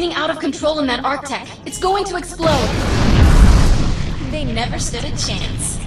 Spinning out of control in that Arktech. It's going to explode. They never stood a chance.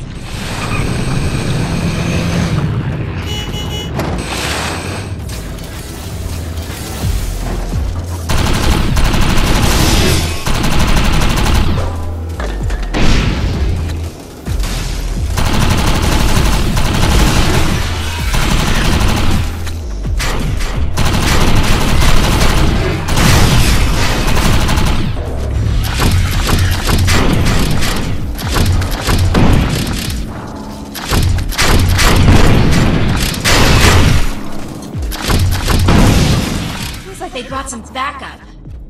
Brought some backup.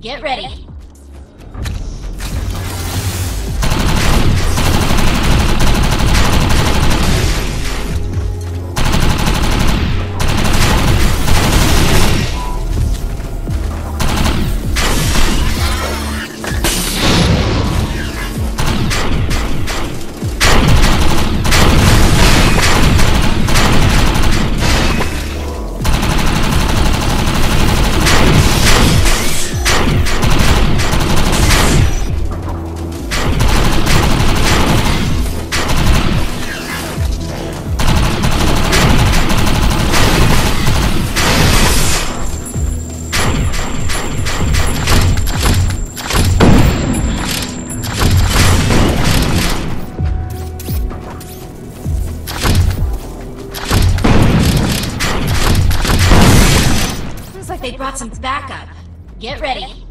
Get ready. They brought some backup. Get ready.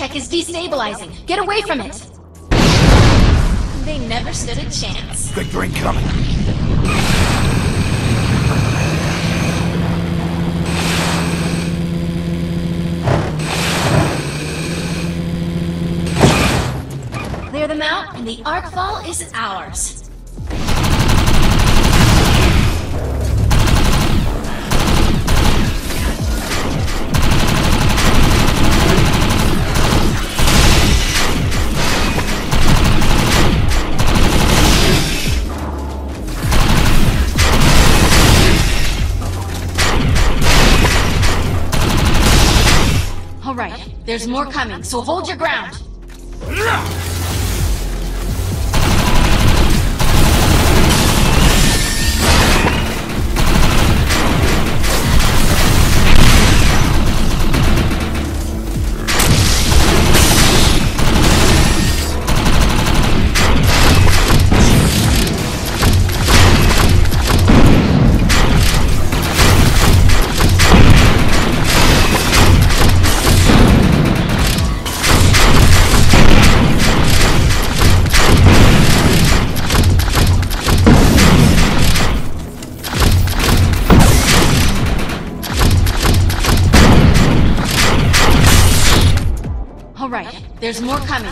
Arktech is destabilizing. Get away from it. They never stood a chance. Victor incoming. Clear them out, and the Arkfall is ours. There's more coming, so hold your ground.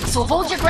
More coming, so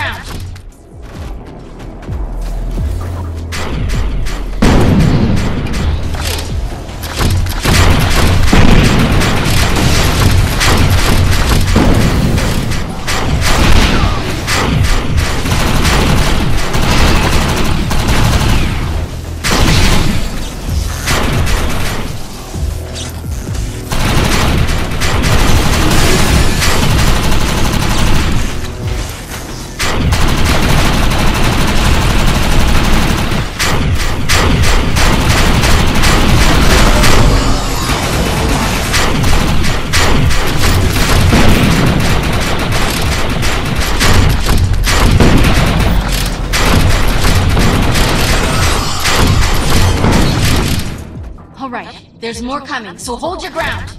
there's more coming, so hold your ground.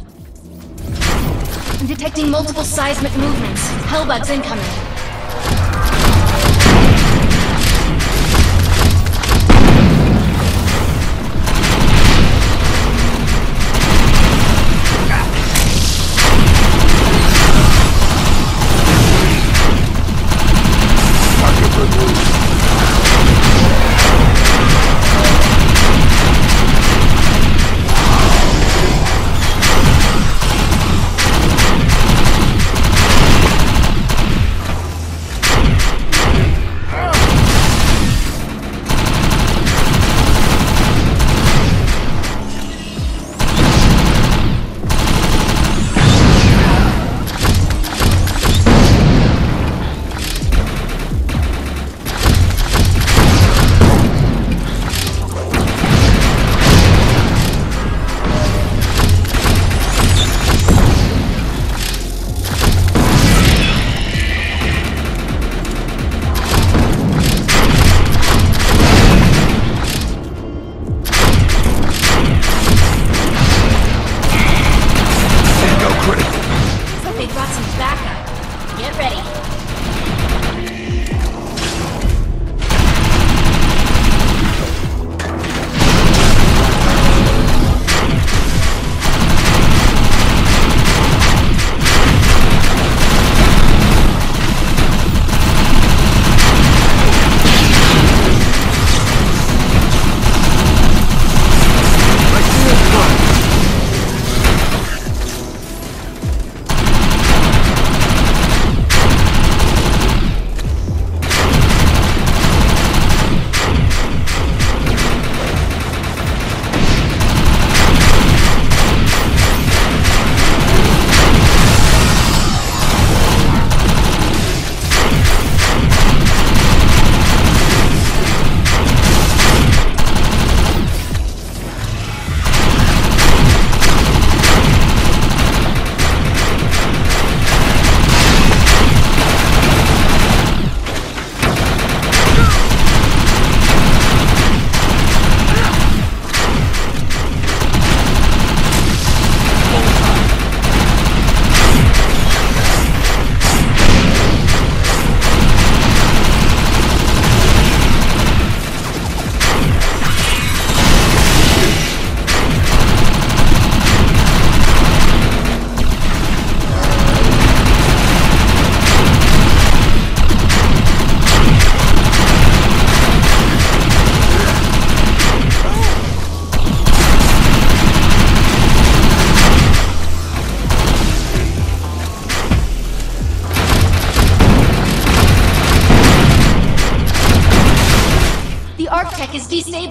I'm detecting multiple seismic movements. Hellbugs incoming.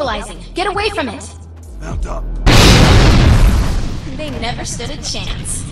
Is destabilizing. Get away from it. Mount up. They never stood a chance.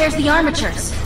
Repairs the armatures.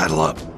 Saddle up.